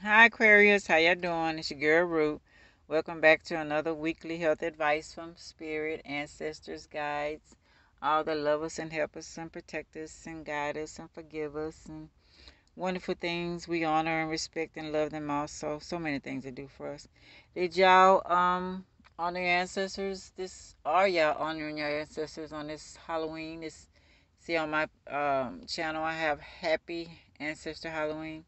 Hi Aquarius, how y'all doing? It's your girl Ruth. Welcome back to another weekly health advice from Spirit, Ancestors, Guides, all the love us and help us and protect us and guide us and forgive us and wonderful things. We honor and respect and love them also. So many things they do for us. Did y'all um honor your ancestors? This are y'all honoring your ancestors on this Halloween? This see on my um, channel I have Happy Ancestor Halloween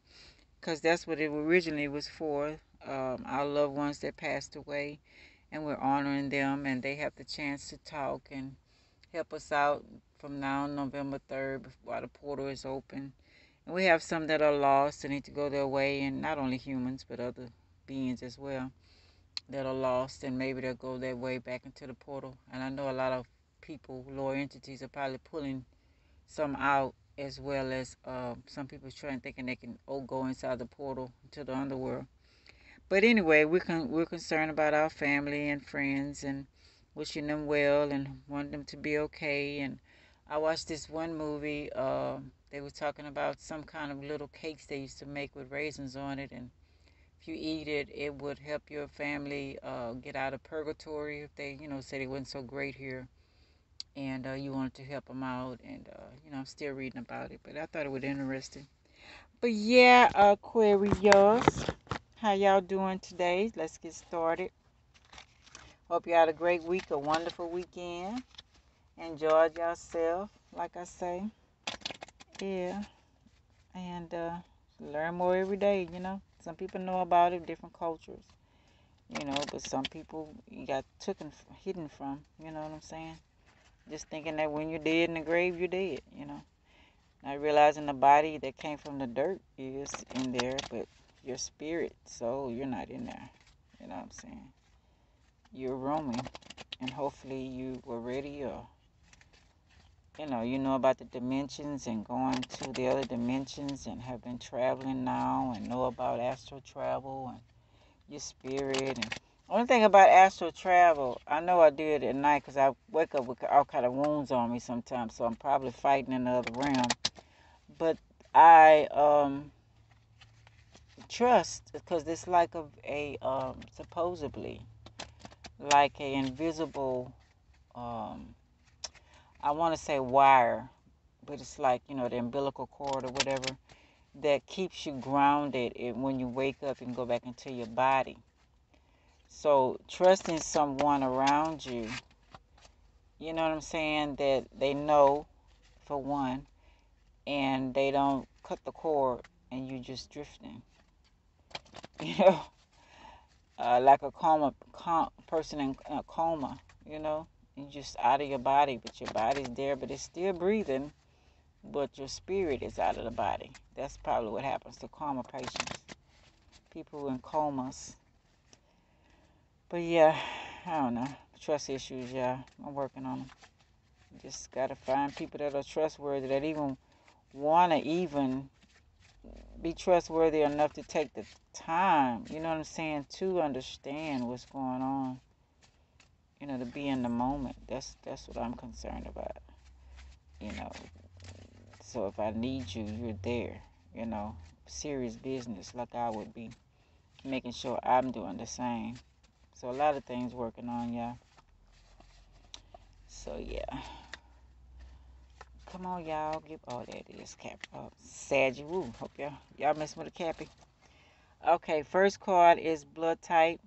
because that's what it originally was for. Um, our loved ones that passed away, and we're honoring them, and they have the chance to talk and help us out from now on November 3rd while the portal is open. And we have some that are lost and need to go their way, and not only humans, but other beings as well that are lost, and maybe they'll go their way back into the portal. And I know a lot of people, lower entities, are probably pulling some out as well as uh, some people trying thinking they can oh go inside the portal to the underworld. But anyway, we're con- we're concerned about our family and friends and wishing them well and want them to be okay. And I watched this one movie. Uh, they were talking about some kind of little cakes they used to make with raisins on it, and if you eat it, it would help your family uh, get out of purgatory if they, you know, said it wasn't so great here and uh, you wanted to help them out. And, uh, you know, I'm still reading about it, but I thought it was interesting. But yeah, Aquarius, how y'all doing today? Let's get started. Hope you had a great week, a wonderful weekend. Enjoyed yourself, like I say. Yeah. And uh, learn more every day, you know. Some people know about it, different cultures, you know, but some people you got taken, hidden from, you know what I'm saying? Just thinking that when you're dead in the grave, you're dead, you know. Not realizing the body that came from the dirt is in there, but your spirit, soul, you're not in there. You know what I'm saying? You're roaming, and hopefully you were ready or, you know, you know about the dimensions and going to the other dimensions and have been traveling now and know about astral travel and your spirit and only thing about astral travel, I know I do it at night because I wake up with all kind of wounds on me sometimes, so I'm probably fighting in the other realm. But I um, trust because it's like a, a um, supposedly like a invisible, um, I want to say wire, but it's like you know the umbilical cord or whatever that keeps you grounded when you wake up and go back into your body so trusting someone around you, you know what I'm saying, that they know for one, and they don't cut the cord and you just drifting. You know, uh, like a coma com, person in a coma. You know, you just out of your body, but your body's there, but it's still breathing, but your spirit is out of the body. That's probably what happens to coma patients, people in comas but yeah, I don't know. Trust issues, yeah. I'm working on them. Just gotta find people that are trustworthy that even wanna even be trustworthy enough to take the time, you know what I'm saying, to understand what's going on. You know, to be in the moment. That's that's what I'm concerned about. You know. So if I need you, you're there. You know, serious business like I would be. Making sure I'm doing the same. So a lot of things working on, y'all. So yeah. Come on, y'all. Give all oh, that is cap. Oh, Saggy Woo. Hope y'all y'all messing with a cappy. Okay, first card is blood type.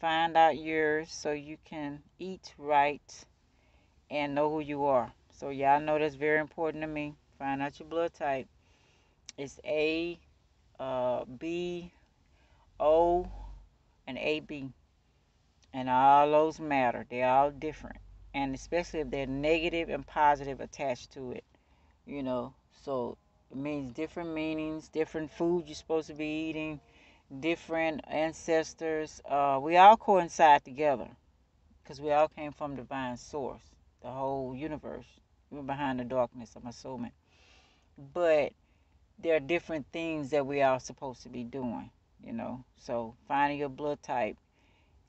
Find out yours so you can eat right and know who you are. So y'all know that's very important to me. Find out your blood type. It's A, uh, B, O, and AB. And all those matter. They're all different. And especially if they're negative and positive attached to it. You know, so it means different meanings, different food you're supposed to be eating, different ancestors. Uh, we all coincide together because we all came from divine source, the whole universe. We're behind the darkness, I'm assuming. But there are different things that we are supposed to be doing, you know. So finding your blood type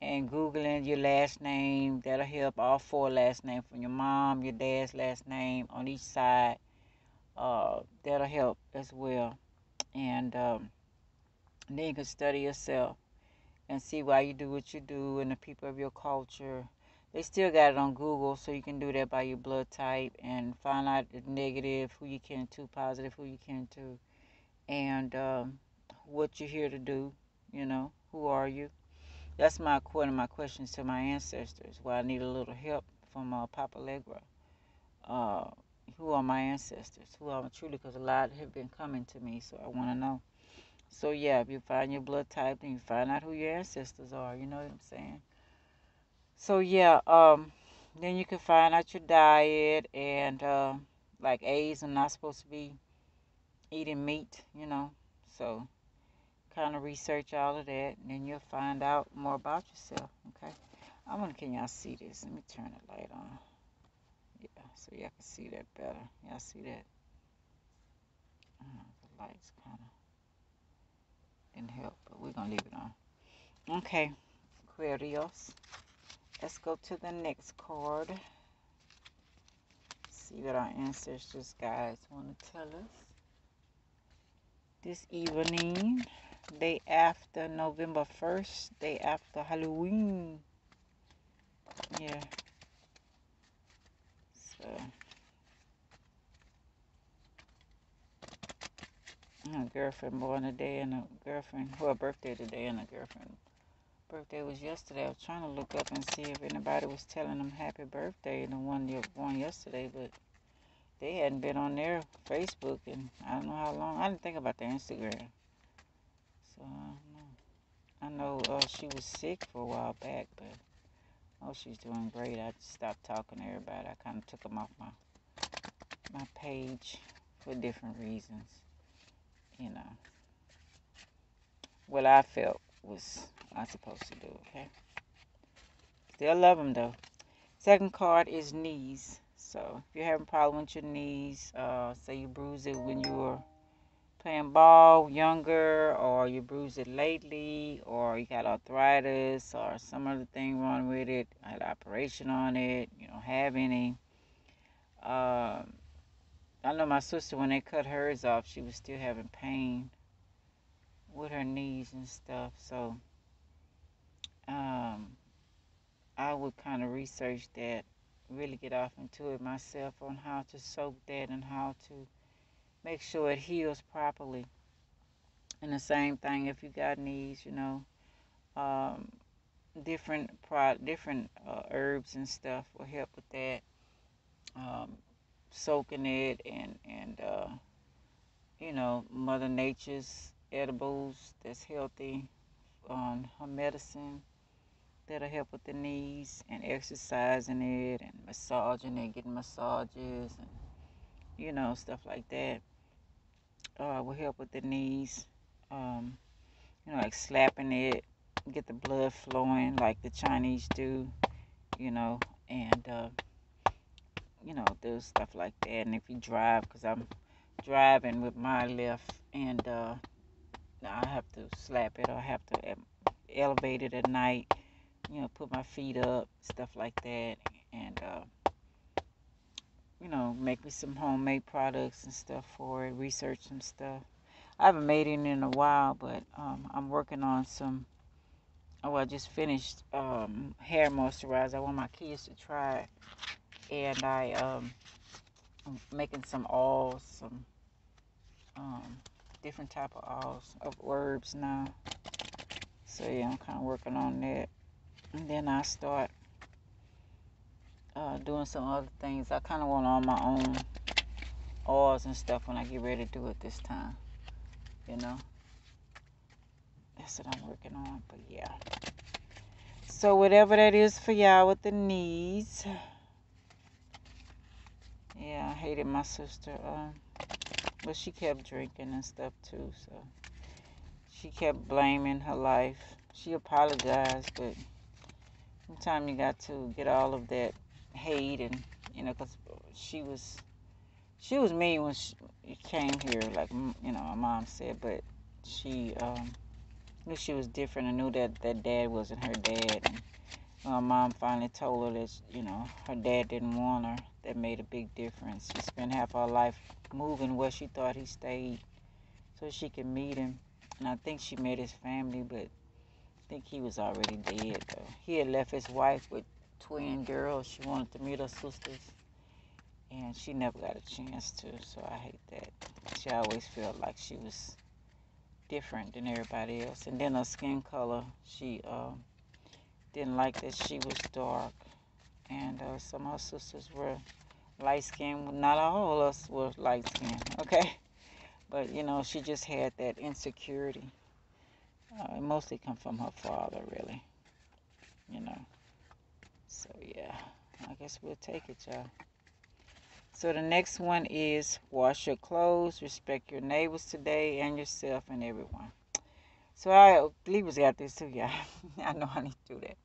and Googling your last name. That'll help all four last names from your mom, your dad's last name on each side. Uh, that'll help as well. And um, then you can study yourself and see why you do what you do and the people of your culture. They still got it on Google, so you can do that by your blood type and find out the negative, who you can to, positive, who you can to, and um, what you're here to do. You know, who are you? That's my one of my questions to my ancestors. Why I need a little help from uh, Papa. Uh, who are my ancestors? Who are truly? Because a lot have been coming to me, so I want to know. So yeah, if you find your blood type, then you find out who your ancestors are. You know what I'm saying? So yeah, um, then you can find out your diet and uh, like A's are not supposed to be eating meat. You know, so kind of research all of that, and then you'll find out more about yourself. Okay, I'm gonna can y'all see this? Let me turn the light on. Yeah, so y'all can see that better. Y'all see that? Uh, the lights kind of didn't help, but we're gonna leave it on. Okay, Aquarius. Let's go to the next card. See what our ancestors guys want to tell us. This evening, day after November 1st, day after Halloween. Yeah. So a girlfriend born today and a girlfriend, well, birthday today and a girlfriend. Birthday was yesterday. I was trying to look up and see if anybody was telling them happy birthday. The one that born yesterday, but they hadn't been on their Facebook and I don't know how long. I didn't think about their Instagram. I know. Uh, she was sick for a while back, but oh, she's doing great. I stopped talking to everybody. I kind of took them off my my page for different reasons you know, what I felt was I supposed to do, okay? Still love them though. Second card is knees. So if you're having problem with your knees, uh, say you bruised it when you were playing ball younger, or you bruised it lately, or you got arthritis, or some other thing wrong with it, had operation on it, you don't have any. Um, I know my sister when they cut hers off, she was still having pain with her knees and stuff. So um, I would kind of research that, really get off into it myself on how to soak that and how to make sure it heals properly. And the same thing if you got knees, you know, um, different pro- different uh, herbs and stuff will help with that. Um, soaking it and and uh, you know Mother Nature's edibles that's healthy on her medicine that'll help with the knees and exercising it and massaging it, getting massages and you know stuff like that uh, will help with the knees. Um, you know, like slapping it, get the blood flowing like the Chinese do. You know, and uh, you know, do stuff like that. And if you drive, because I'm driving with my left, and uh, I have to slap it or I have to elevate it at night, you know, put my feet up, stuff like that, and uh, you know, make me some homemade products and stuff for it, research some stuff. I haven't made it in a while, but um, I'm working on some. Oh, I just finished um, hair moisturizer. I want my kids to try it and I um I'm making some oils, some um different type of oils of herbs now. So yeah, I'm kind of working on that, and then I start uh, doing some other things. I kind of want on my own oils and stuff when I get ready to do it this time. You know, that's what I'm working on. But yeah. So whatever that is for y'all with the knees. Yeah, I hated my sister. Um, but she kept drinking and stuff too, so she kept blaming her life. She apologized, but sometimes you got to get all of that hate and you know, cause she was she was mean when she came here, like you know, my mom said, but she um, knew she was different and knew that that dad wasn't her dad. And my mom finally told her that you know her dad didn't want her that made a big difference. She spent half her life moving where she thought he stayed so she could meet him. And I think she met his family, but I think he was already dead. Though. He had left his wife with twin girls. She wanted to meet her sisters, and she never got a chance to. So I hate that. She always felt like she was different than everybody else. And then her skin color, she uh, didn't like that she was dark, and uh, some of her sisters were light skinned. Not all of us were light skinned, okay? But you know, she just had that insecurity. Uh, it mostly come from her father, really. You know. So yeah, I guess we'll take it, y'all. So the next one is wash your clothes, respect your neighbors today, and yourself and everyone. So I believers got this too, y'all. I know I need to do that.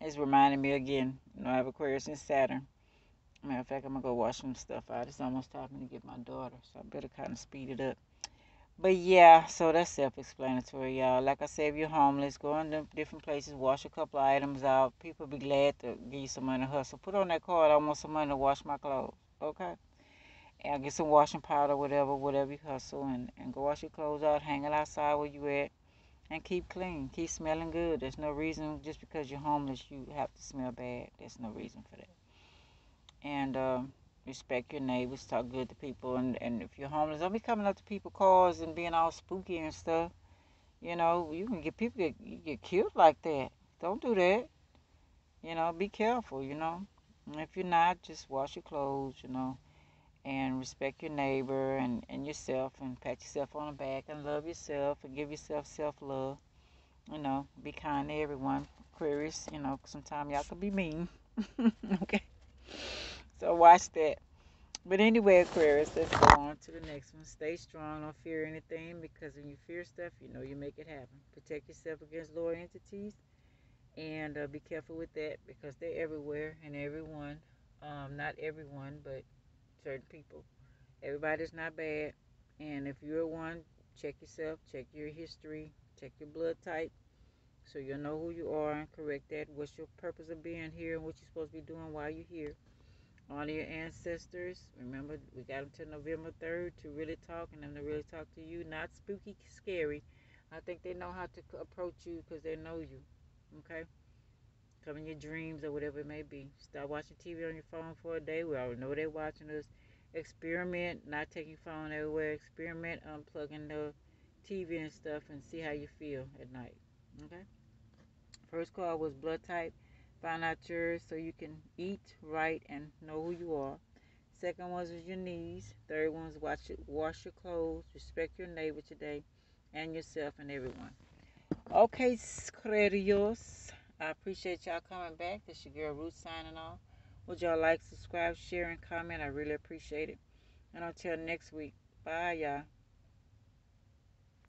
It's reminding me again. You know, I have Aquarius and Saturn. Matter of fact, I'm gonna go wash some stuff out. It's almost time to get my daughter, so I better kind of speed it up. But yeah, so that's self-explanatory, y'all. Like I said, if you're homeless, go into different places, wash a couple of items out. People be glad to give you some money to hustle. Put on that card. I want some money to wash my clothes. Okay. And get some washing powder, whatever, whatever you hustle, and, and go wash your clothes out. Hang it outside where you at, and keep clean. Keep smelling good. There's no reason just because you're homeless you have to smell bad. There's no reason for that and uh, respect your neighbors, talk good to people, and, and if you're homeless, don't be coming up to people cars and being all spooky and stuff. You know, you can get people get you get killed like that. Don't do that. You know, be careful. You know, and if you're not, just wash your clothes. You know, and respect your neighbor and, and yourself, and pat yourself on the back and love yourself and give yourself self love. You know, be kind to everyone. Aquarius, you know, sometimes y'all can be mean. okay. So watch that. But anyway, Aquarius, let's go on to the next one. Stay strong, don't fear anything, because when you fear stuff, you know you make it happen. Protect yourself against lower entities, and uh, be careful with that because they're everywhere and everyone. Um, not everyone, but certain people. Everybody's not bad, and if you're one, check yourself, check your history, check your blood type, so you'll know who you are and correct that. What's your purpose of being here and what you're supposed to be doing while you're here honor your ancestors. Remember, we got until November 3rd to really talk and them to really talk to you. Not spooky, scary. I think they know how to approach you because they know you. Okay? Come in your dreams or whatever it may be. Stop watching TV on your phone for a day. We already know they're watching us. Experiment, not taking phone everywhere. Experiment unplugging the TV and stuff and see how you feel at night. Okay? First call was blood type. Find out yours so you can eat right and know who you are. Second one is your knees. Third one is wash, wash your clothes. Respect your neighbor today and yourself and everyone. Okay, Scredios. I appreciate y'all coming back. This your girl Ruth signing off. Would y'all like, subscribe, share, and comment? I really appreciate it. And until next week, bye, y'all.